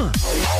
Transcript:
Huh.